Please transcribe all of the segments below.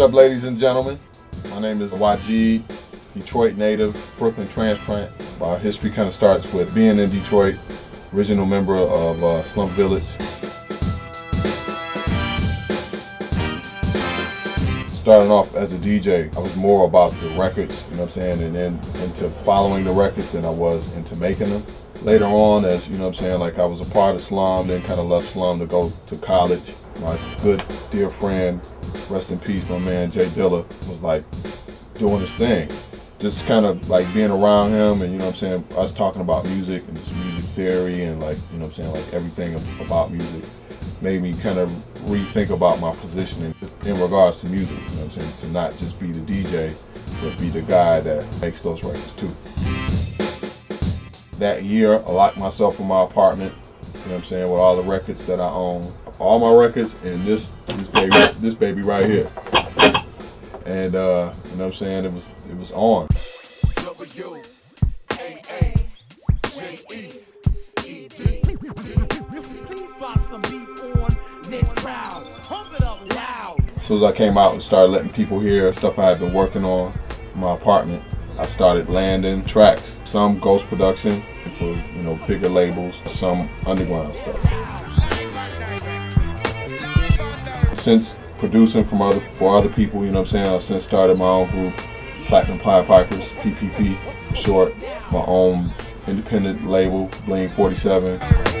What's up, ladies and gentlemen? My name is Waajeed, Detroit native, Brooklyn transplant. Our history kind of starts with being in Detroit, original member of uh, Slum Village. Starting off as a DJ, I was more about the records, you know what I'm saying, and then into following the records than I was into making them. Later on, as you know what I'm saying, like I was a part of Slum, then kind of left Slum to go to college. My good dear friend, rest in peace, my man J Dilla, was like doing his thing. Just kind of like being around him and you know what I'm saying, us talking about music and just music theory and like, you know what I'm saying, like everything about music made me kind of rethink about my position in, regards to music, you know what I'm saying, to not just be the DJ, but be the guy that makes those records too that year, I locked myself in my apartment. You know what I'm saying? With all the records that I own, all my records, and this this baby, this baby right here. And uh, you know what I'm saying? It was it was on. As soon as I came out and started letting people hear stuff I had been working on in my apartment, I started landing tracks, some ghost production for you know bigger labels, some underground stuff. Since producing from other for other people, you know what I'm saying, I've since started my own group, Platinum Pied Pipers, PPP, short, my own independent label, Bling 47.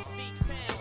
C-Town